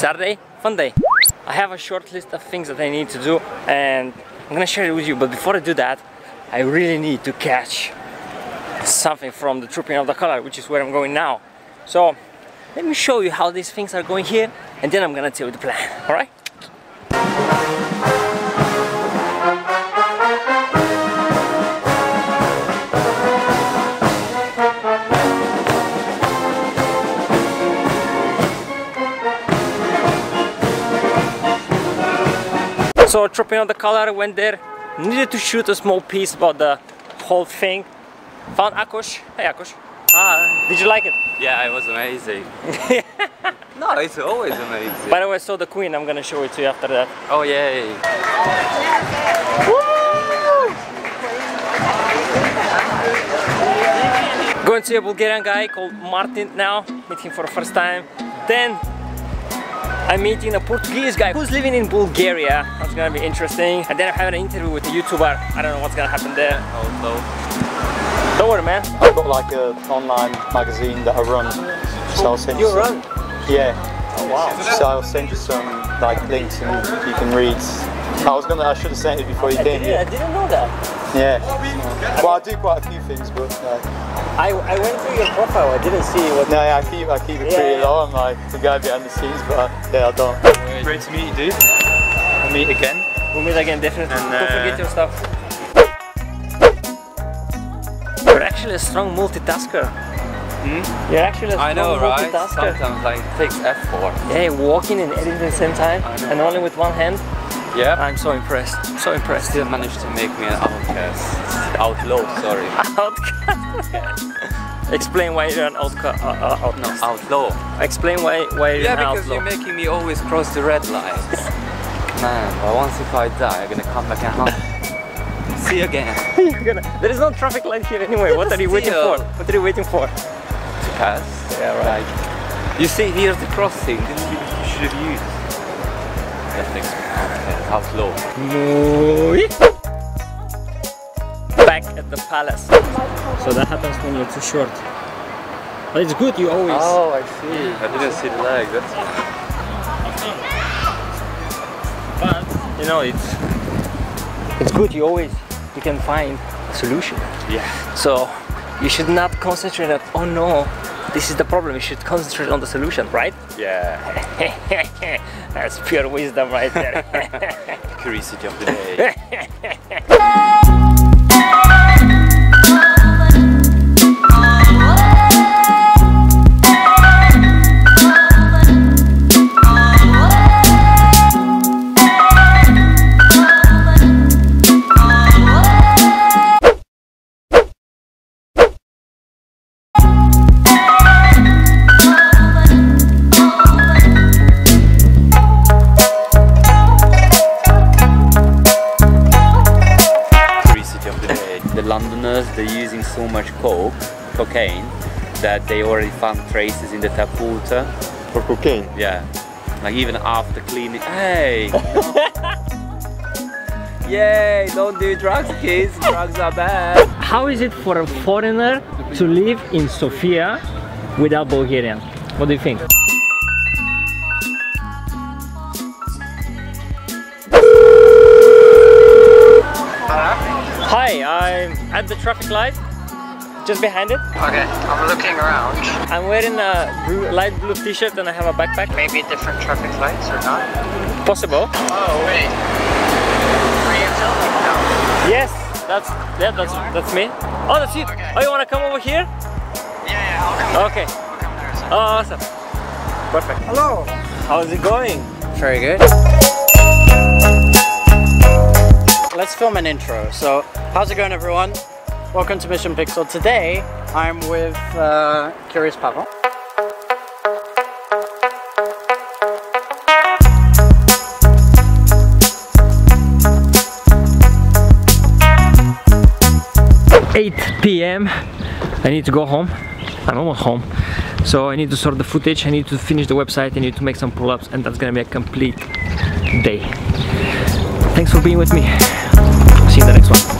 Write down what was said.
Saturday, fun day. I have a short list of things that I need to do and I'm gonna share it with you. But before I do that, I really need to catch something from the Trooping of the Color, which is where I'm going now. So let me show you how these things are going here and then I'm gonna tell you the plan, all So Trooping of the Color went there, needed to shoot a small piece about the whole thing. Found Akos. Hey Akos. Ah, did you like it? Yeah, it was amazing. no, it's always amazing. By the way, I saw the Queen. I'm gonna show it to you after that. Oh yay! Going to see a Bulgarian guy called Martin now. Meet him for the first time. Then I'm meeting a Portuguese guy who's living in Bulgaria. That's gonna be interesting. And then I'm having an interview with a YouTuber. I don't know what's gonna happen there. Oh, also, Don't worry, man. I've got like an online magazine that I run. So I'll send you, You some- run? Yeah. Oh wow. So I'll send you some like links and you can read. I was gonna. I should have sent it before you I, came did, I here. didn't know that. Yeah. Well, I do quite a few things, but like, I, I went through your profile. I didn't see what. no, yeah, I keep I keep it Yeah, pretty yeah. low. I'm like the guy behind the scenes, but yeah, I don't. Great to meet you, dude. We'll meet again. We'll meet again, definitely. And, Don't uh, forget your stuff. You're actually a strong multitasker. You're actually a I know, right? Sometimes like it takes effort. Yeah, walking and editing at the same time, and only with one hand. Yeah. I'm so impressed. So impressed. Still managed to make me an outcast. Outlaw, sorry. Outcast. Explain why you're an outcast. Uh, uh, No, outcast. outlaw. Explain why why you're Yeah, an outlaw. Yeah, because you're making me always cross the red lines. Man, but once if I die, I'm gonna come back and hunt. See you again. Gonna- there is no traffic light here anyway. What are you waiting for? What are you waiting for? Yeah, right. Like, you see, here's the crossing. This you, you should have used. That makes me outcast. Outlaw. Back at the palace. So that happens when you're too short. But it's good. You always. Oh, I see. I didn't see the leg. That's But you know it's it's good. You always you can find a solution. yeah. So you should not concentrate on oh no, this is the problem. You should concentrate on the solution, right? Yeah. That's pure wisdom right there. Curiosity of the day. so much coke, cocaine, that they already found traces in the tap water. For cocaine. Yeah. Like even after cleaning. Hey! Yay! Don't do drugs, kids. Drugs are bad. How is it for a foreigner to live in Sofia without Bulgarian? What do you think? Hi, I'm at the traffic light, just behind it. Okay, I'm looking around. I'm wearing a blue, light blue t-shirt and I have a backpack. Maybe different traffic lights or not? Possible. Oh, wait. Are you filming now? Yes, that's yeah, that's that's me. Oh, that's you. Okay. Oh, you wanna come over here? Yeah, yeah, I'll come. Okay. I'll come there. So. Oh, awesome. Perfect. Hello. How's it going? Very good. Let's film an intro. So, how's it going, everyone? Welcome to Mission Pixel. Today, I'm with uh, Curious Pavel. Eight p.m. I need to go home. I'm almost home. So I need to sort the footage. I need to finish the website. I need to make some pull-ups, and that's gonna be a complete day. Thanks for being with me. See you in the next one.